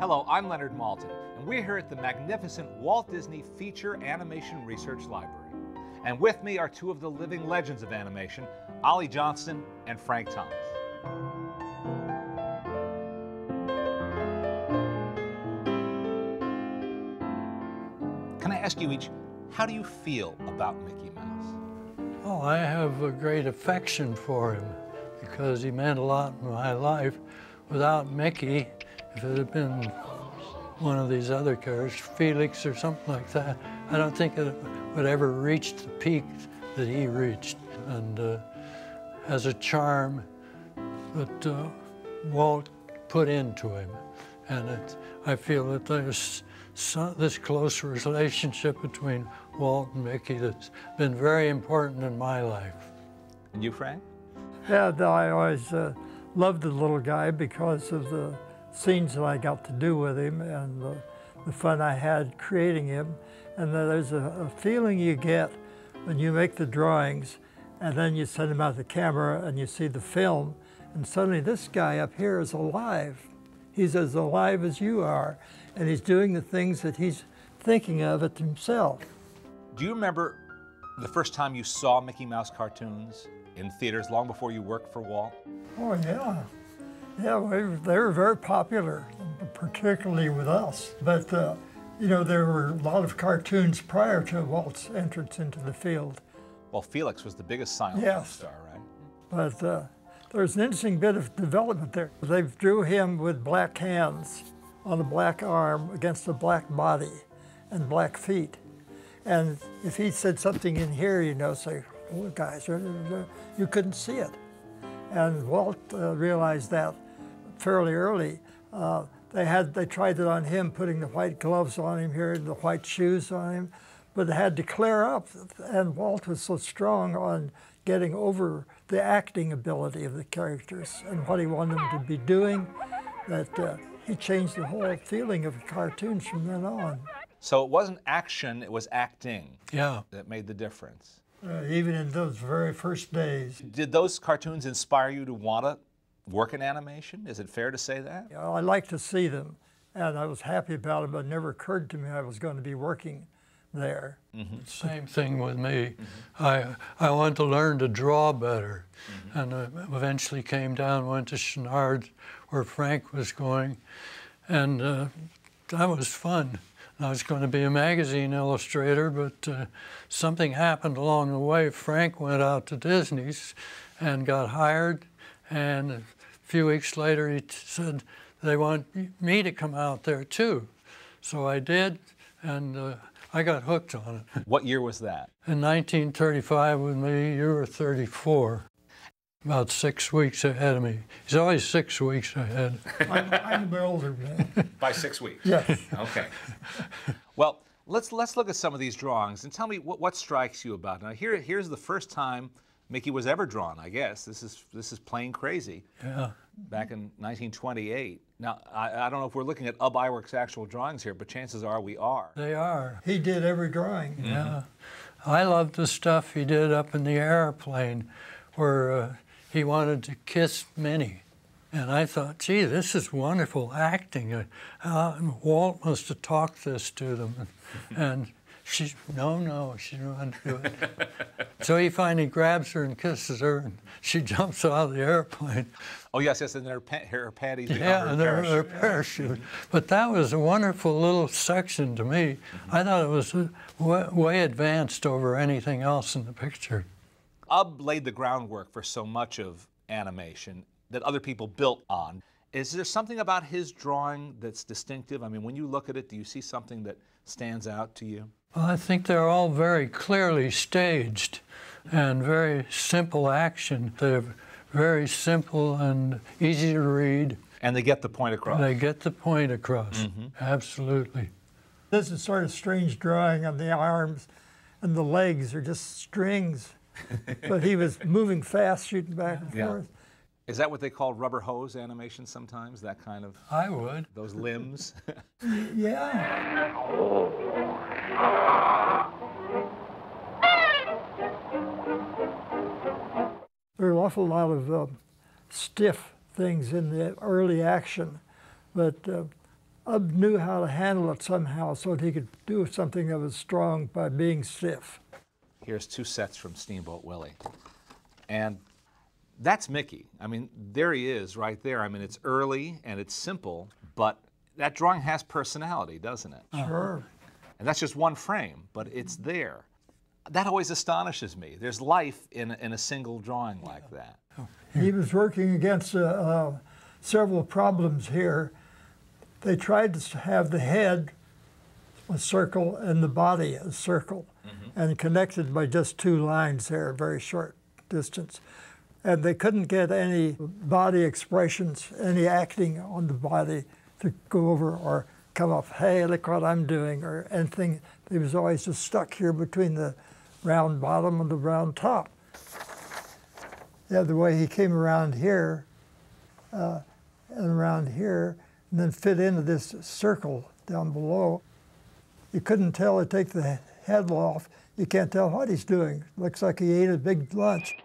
Hello, I'm Leonard Maltin, and we're here at the magnificent Walt Disney Feature Animation Research Library. And with me are two of the living legends of animation, Ollie Johnston and Frank Thomas. Can I ask you each, how do you feel about Mickey Mouse? Oh, I have a great affection for him because he meant a lot in my life. Without Mickey, if it had been one of these other characters, Felix or something like that, I don't think it would ever reach the peak that he reached. And uh, has a charm that uh, Walt put into him. And it, I feel that there's so, this close relationship between Walt and Mickey that's been very important in my life. And you, Frank? Yeah, I always uh, loved the little guy because of the scenes that I got to do with him and the, the fun I had creating him. And there's a, a, feeling you get when you make the drawings and then you send them out the camera and you see the film and suddenly this guy up here is alive. He's as alive as you are and he's doing the things that he's thinking of it himself. Do you remember the first time you saw Mickey Mouse cartoons in theaters long before you worked for Walt? Oh, yeah. Yeah, they were very popular, particularly with us. But, uh, you know, there were a lot of cartoons prior to Walt's entrance into the field. Well, Felix was the biggest silent yes. star, right? But uh, there's an interesting bit of development there. They drew him with black hands on a black arm against a black body and black feet. And if he said something in here, you know, say, oh, guys, you couldn't see it. And Walt uh, realized that fairly early. Uh, they had they tried it on him, putting the white gloves on him here, and the white shoes on him, but it had to clear up. And Walt was so strong on getting over the acting ability of the characters and what he wanted them to be doing that uh, he changed the whole feeling of the cartoons from then on. So it wasn't action, it was acting. Yeah. That made the difference. Uh, even in those very first days. Did those cartoons inspire you to want to work in animation? Is it fair to say that? You know, I like to see them, and I was happy about it, but it never occurred to me I was going to be working there. Mm-hmm. Same thing with me. Mm-hmm. I, I wanted to learn to draw better, mm-hmm. and uh, eventually came down, went to Chouinard, where Frank was going, and uh, that was fun. I was going to be a magazine illustrator, but uh, something happened along the way. Frank went out to Disney's and got hired, and a few weeks later he said they want me to come out there too. So I did, and uh, I got hooked on it. What year was that? In 1935 with me, you were 34 about six weeks ahead of me. He's always six weeks ahead. I'm, I'm the older man. By six weeks? Yes. Okay. well, let's, let's look at some of these drawings and tell me what, what strikes you about it. Now, here, here's the first time Mickey was ever drawn, I guess. This is, this is Plane Crazy. Yeah. Back in 1928. Now, I, I don't know if we're looking at Ub Iwerks' actual drawings here, but chances are we are. They are. He did every drawing. Mm-hmm. Yeah. I love the stuff he did up in the airplane where uh, he wanted to kiss Minnie. And I thought, gee, this is wonderful acting. Uh, uh Walt must have talked this to them. and she, no, no, she didn't want to do it. so he finally grabs her and kisses her, and she jumps out of the airplane. Oh, yes, yes, and her, pa- her panties Yeah, her and her, her parachute. But that was a wonderful little section to me. Mm-hmm. I thought it was way, way advanced over anything else in the picture. Ub laid the groundwork for so much of animation that other people built on. Is there something about his drawing that's distinctive? I mean, when you look at it, do you see something that stands out to you? Well, I think they're all very clearly staged and very simple action. They're very simple and easy to read. And they get the point across. They get the point across, mm-hmm. absolutely. This is sort of strange drawing on the arms, and the legs are just strings but he was moving fast, shooting back and Yeah. forth. Is that what they call rubber hose animation sometimes? That kind of, I would. those limbs? Yeah. There are an awful lot of uh, stiff things in the early action, but uh, Ub knew how to handle it somehow so that he could do something that was strong by being stiff. Here's two sets from Steamboat Willie. And that's Mickey. I mean, there he is right there. I mean, it's early and it's simple, but that drawing has personality, doesn't it? Sure. And that's just one frame, but it's there. That always astonishes me. There's life in, in a single drawing like that. He was working against uh, uh, several problems here. They tried to have the head a circle and the body a circle, and connected by just two lines there, a very short distance. And they couldn't get any body expressions, any acting on the body to go over or come up, hey, look what I'm doing, or anything. He was always just stuck here between the round bottom and the round top yeah, the way he came around here uh, and around here, and then fit into this circle down below. You couldn't tell it take the head off. You can't tell what he's doing. Looks like he ate a big lunch.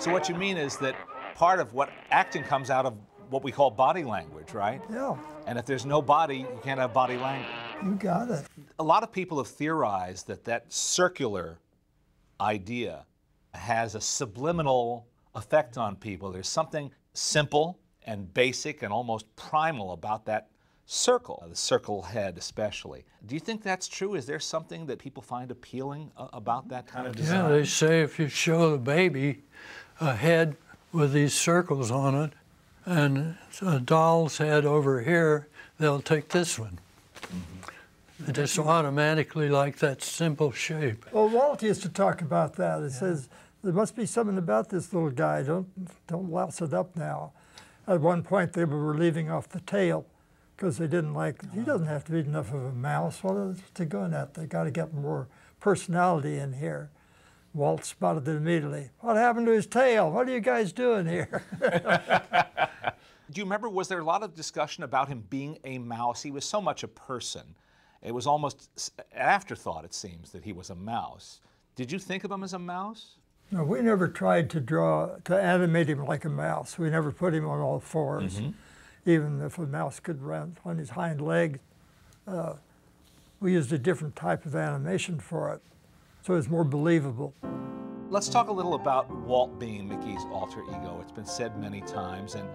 So, what you mean is that part of what acting comes out of what we call body language, right? Yeah, And if there's no body, you can't have body language. you got it. a lot of people have theorized that that circular idea has a subliminal effect on people. There's something simple and basic and almost primal about that circle, the circle head especially. Do you think that's true? Is there something that people find appealing about that kind of design? Yeah, they say if you show the baby a head with these circles on it and a doll's head over here, they'll take this one. Mm-hmm. They just automatically like that simple shape. Well, Walt used to talk about that. It says there must be something about this little guy. Don't don't louse it up now. At one point, they were leaving off the tail because they didn't like. He doesn't have to be enough of a mouse. What is they going at? They got to get more personality in here. Walt spotted it immediately. What happened to his tail? What are you guys doing here? Do you remember, was there a lot of discussion about him being a mouse? He was so much a person. It was almost an afterthought, it seems, that he was a mouse. Did you think of him as a mouse? No, we never tried to draw to animate him like a mouse. We never put him on all 4s Even if a mouse could run on his hind leg, uh, we used a different type of animation for it, so it's more believable. Let's talk a little about Walt being Mickey's alter ego. It's been said many times, and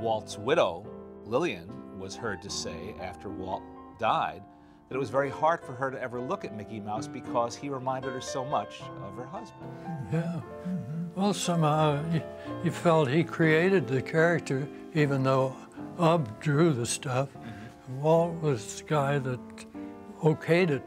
Walt's widow, Lillian, was heard to say after Walt died that it was very hard for her to ever look at Mickey Mouse because he reminded her so much of her husband. Yeah. Well, somehow you, felt he created the character, even though Ub drew the stuff. Mm-hmm. Walt was the guy that okayed it.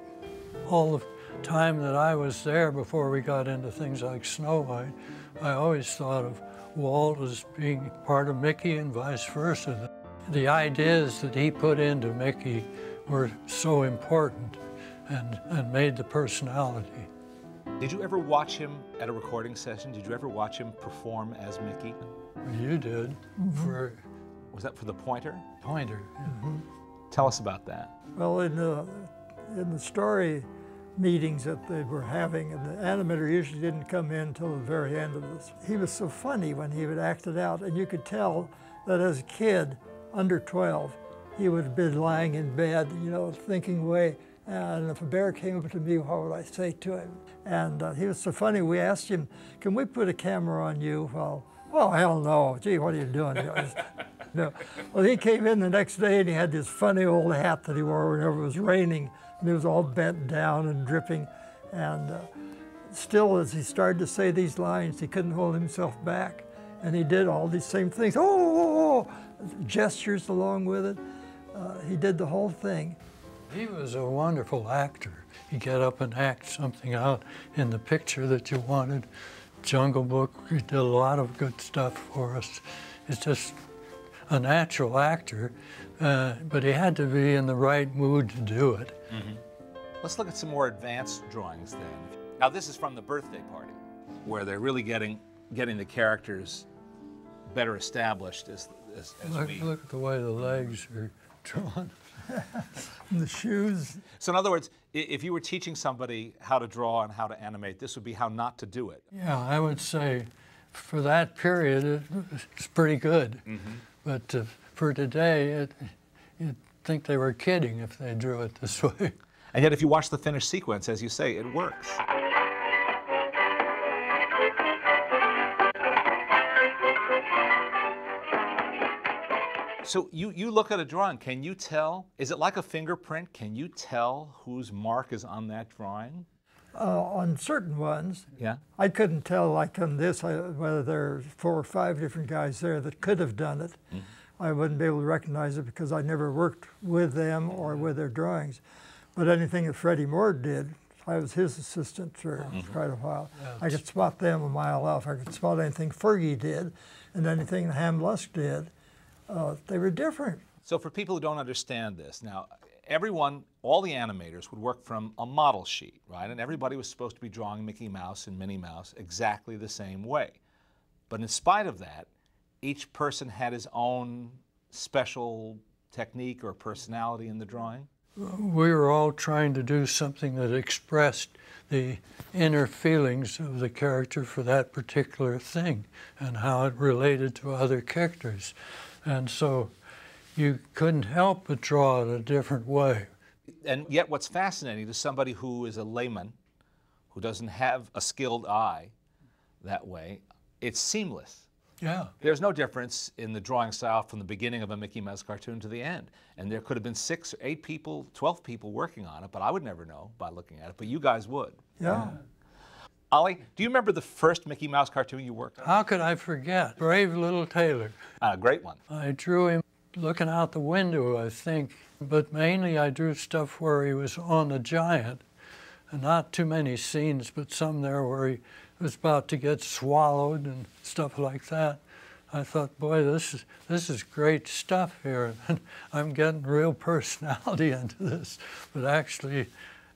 All the time that I was there before we got into things like Snow White, I always thought of Walt as being part of Mickey and vice versa. The ideas that he put into Mickey were so important and, and made the personality. Did you ever watch him at a recording session? Did you ever watch him perform as Mickey? You did mm-hmm. for Was that for the pointer? Pointer. yeah. Mm-hmm. Tell us about that. Well, in the, in the story meetings that they were having, and the animator usually didn't come in until the very end of this. He was so funny when he would act it out, and you could tell that as a kid, under 12, he would have been lying in bed, you know, thinking away. And if a bear came up to me, what would I say to him? And uh, he was so funny. We asked him, "Can we put a camera on you?" Well, well, hell no. Gee, what are you doing? Well, he came in the next day and he had this funny old hat that he wore whenever it was raining, and it was all bent down and dripping. And uh, still, as he started to say these lines, he couldn't hold himself back, and he did all these same things. Oh, oh, oh, gestures along with it. Uh, he did the whole thing. He was a wonderful actor. He'd get up and act something out in the picture that you wanted. Jungle Book, he did a lot of good stuff for us. It's just a natural actor, uh, but he had to be in the right mood to do it. Let's look at some more advanced drawings then. Now this is from the birthday party, where they're really getting getting the characters better established as as, as Look, we. look at the way the legs are drawn. And the shoes, So in other words, if you were teaching somebody how to draw and how to animate, this would be how not to do it. Yeah, I would say for that period, it's pretty good. But uh, for today, it, you'd think they were kidding if they drew it this way. And yet, if you watch the finished sequence, as you say, it works. So you, you look at a drawing, can you tell? Is it like a fingerprint? Can you tell whose mark is on that drawing? Uh, on certain ones, Yeah. I couldn't tell, like on this, I, whether there's four or five different guys there that could have done it. I wouldn't be able to recognize it because I never worked with them or with their drawings. But anything that Freddie Moore did, I was his assistant for quite a while. I could spot them a mile off. I could spot anything Fergie did and anything Ham Luske did. Uh, they were different. So for people who don't understand this, now everyone, all the animators would work from a model sheet, right? And everybody was supposed to be drawing Mickey Mouse and Minnie Mouse exactly the same way. But in spite of that, each person had his own special technique or personality in the drawing. We were all trying to do something that expressed the inner feelings of the character for that particular thing and how it related to other characters. And so you couldn't help but draw it a different way. And yet, what's fascinating to somebody who is a layman, who doesn't have a skilled eye that way, it's seamless. Yeah. There's no difference in the drawing style from the beginning of a Mickey Mouse cartoon to the end. And there could have been six, or eight people, 12 people working on it, but I would never know by looking at it, but you guys would. Yeah. Ollie, do you remember the first Mickey Mouse cartoon you worked on? How could I forget? Brave little Tailor. A uh, great one. I drew him looking out the window, I think, but mainly I drew stuff where he was on the giant. And not too many scenes, but some there where he was about to get swallowed and stuff like that. I thought, boy, this is this is great stuff here. And I'm getting real personality into this. But actually,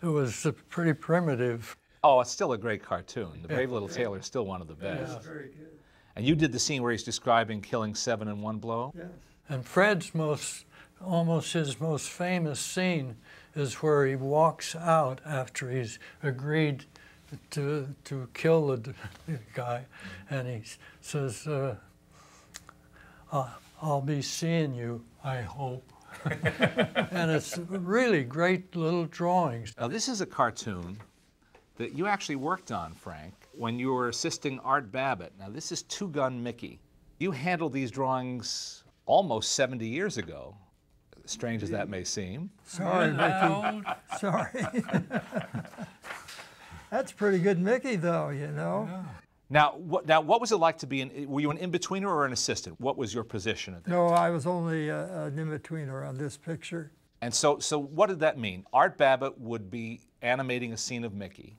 it was pretty primitive. Oh, it's still a great cartoon. The Brave Little Tailor is still one of the best. Very good. And you did the scene where he's describing killing seven in one blow? Yes. And Fred's most, almost his most famous scene is where he walks out after he's agreed to, to kill the, guy, and he says, uh, "I- I'll be seeing you, I hope. and it's really great little drawings. Now, this is a cartoon that you actually worked on, Frank, when you were assisting Art Babbitt. Now, this is Two Gun Mickey. You handled these drawings almost 70 years ago, strange as that may seem. Sorry, Mickey. Sorry. That's pretty good Mickey, though, you know. Now, what, now, what was it like to be an, were you an in-betweener or an assistant? What was your position at that? No, I was only uh, an in-betweener on this picture. And so, so what did that mean? Art Babbitt would be animating a scene of Mickey,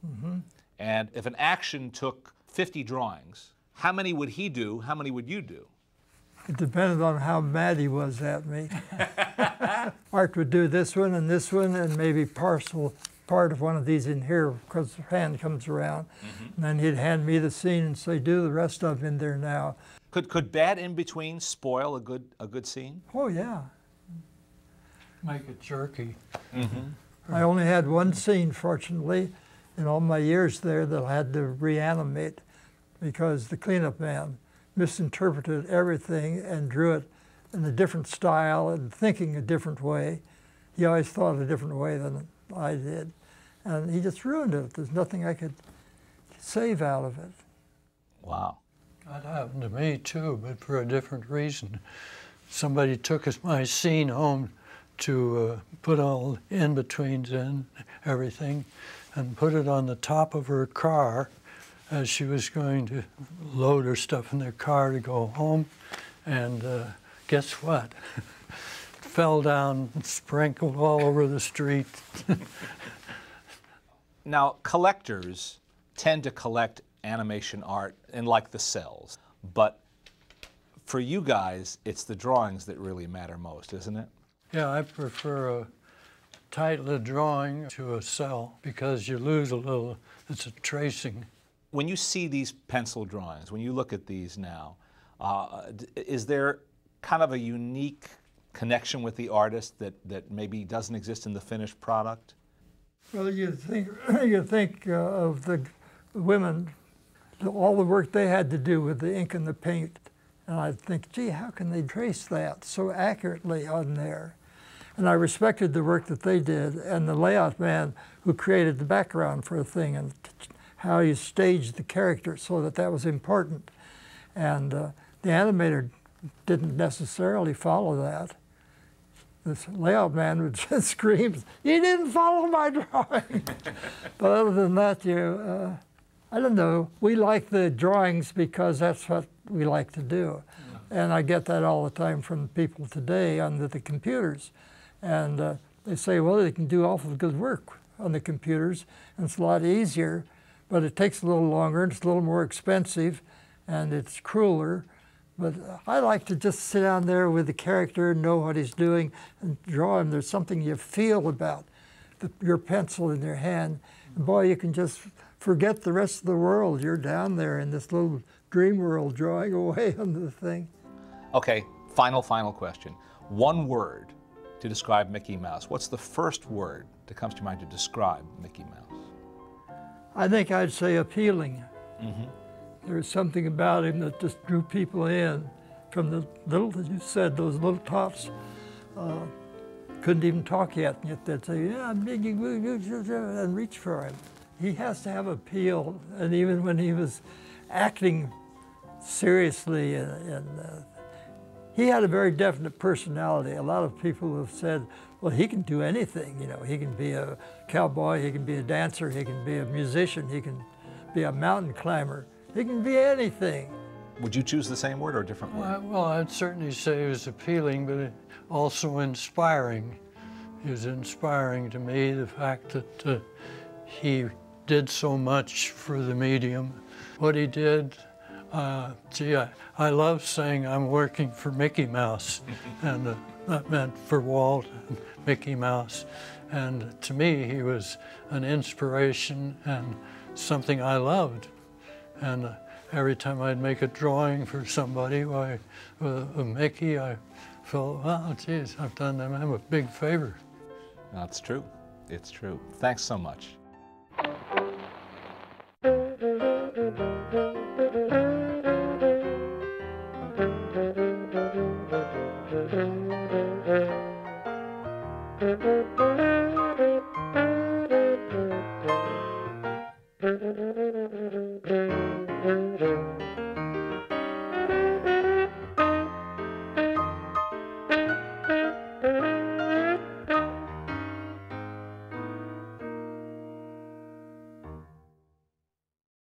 and if an action took 50 drawings, how many would he do? How many would you do? It depended on how mad he was at me. Art would do this one and this one and maybe parcel part of one of these in here because the hand comes around. Mm-hmm. And then he'd hand me the scene and say, do the rest of in there now. Could, could bad in between spoil a good, a good scene? Oh, yeah. Make it jerky. Mm-hmm. I only had one scene, fortunately, in all my years there that I had to reanimate because the cleanup man misinterpreted everything and drew it in a different style and thinking a different way. He always thought a different way than I did. And he just ruined it. There's nothing I could save out of it. Wow. That happened to me too, but for a different reason. Somebody took my scene home to uh, put all in betweens in everything, and put it on the top of her car as she was going to load her stuff in their car to go home. And uh, guess what? Fell down, and sprinkled all over the street. Now, collectors tend to collect animation art and like the cels, but for you guys, it's the drawings that really matter most, isn't it? Yeah, I prefer a title a drawing to a cel because you lose a little, it's a tracing. When you see these pencil drawings, when you look at these now, uh, is there kind of a unique connection with the artist that, that maybe doesn't exist in the finished product? Well, you think you think uh, of the women, all the work they had to do with the ink and the paint, and I think, gee, how can they trace that so accurately on there? And I respected the work that they did, and the layout man who created the background for a thing, and how you staged the character so that that was important. And uh, the animator didn't necessarily follow that this layout man would just scream, "You didn't follow my drawing!" but other than that, you, uh, I don't know. We like the drawings because that's what we like to do, and I get that all the time from people today on the, the computers, and uh, they say, "Well, they can do awful good work on the computers, and it's a lot easier, but it takes a little longer, and it's a little more expensive, and it's crueler." But I like to just sit down there with the character, and know what he's doing, and draw him. There's something you feel about the, your pencil in your hand. And boy, you can just forget the rest of the world. You're down there in this little dream world drawing away on the thing. Okay, final, final question. One word to describe Mickey Mouse. What's the first word that comes to mind to describe Mickey Mouse? I think I'd say appealing. There was something about him that just drew people in. From the little, as you said, those little tots uh, couldn't even talk yet, and yet they'd say, "Yeah, I'm big," and reach for him. He has to have appeal, and even when he was acting seriously, and, and uh, he had a very definite personality. A lot of people have said, well, he can do anything. You know, he can be a cowboy, he can be a dancer, he can be a musician, he can be a mountain climber, he can be anything. Would you choose the same word or a different word? Uh, Well, I'd certainly say it was appealing, but also inspiring. It was inspiring to me the fact that uh, he did so much for the medium. What he did, uh, gee, I, I love saying I'm working for Mickey Mouse, and uh, that meant for Walt and Mickey Mouse. And to me, he was an inspiration and something I loved. And uh, every time I'd make a drawing for somebody, why, uh, a Mickey, I felt, wow, geez, I've done them a big favor. That's true. It's true. Thanks so much.